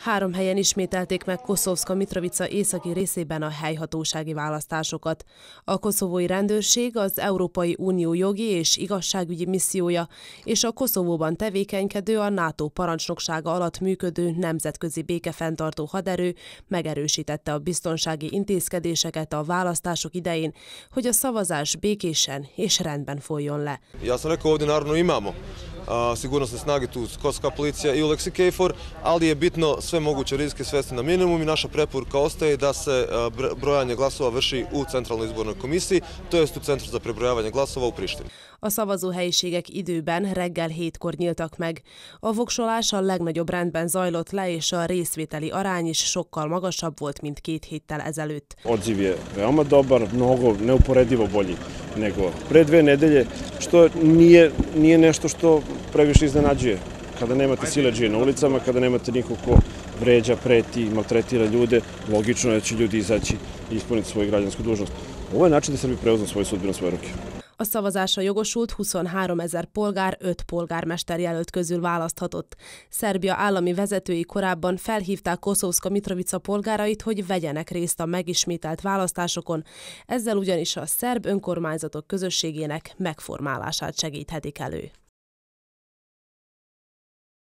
Három helyen ismételték meg Koszovska Mitrovica északi részében a helyhatósági választásokat. A koszovói rendőrség, az Európai Unió jogi és igazságügyi missziója és a Koszovóban tevékenykedő a NATO parancsnoksága alatt működő nemzetközi békefenntartó haderő megerősítette a biztonsági intézkedéseket a választások idején, hogy a szavazás békésen és rendben folyjon le. Ja sigurnosne snage, tu Kosovska policija i Uleksi Kejfor, ali je bitno sve moguće rizike svesti na minimum i naša preporuka ostaje da se brojanje glasova vrši u Centralnoj izbornoj komisiji, to jest u Centru za prebrojavanje glasova u Prištini. A szavazóhelyiségek időben reggel hétkor nyíltak meg. A voksolás a legnagyobb rendben zajlott le, és a részvételi arány is sokkal magasabb volt, mint két héttel ezelőtt. Odziv je veoma dobar, mnogo neuporedivo bolji nego pre dve nedelje, što nije, nije nešto što previše iznenađuje. Kada nemate sileđije na ulicama, kada nemate nikog ko vređa, preti, maltretira ljude, logično je da će ljudi izaći i ispuniti svoju građansku dužnost. Ovo je način da Srbi preuzme svoju sudbinu svoje ruke. A szavazásra jogosult 23 ezer polgár 5 polgármester jelölt közül választhatott. Szerbia állami vezetői korábban felhívták Koszovska Mitrovica polgárait, hogy vegyenek részt a megismételt választásokon, ezzel ugyanis a szerb önkormányzatok közösségének megformálását segíthetik elő.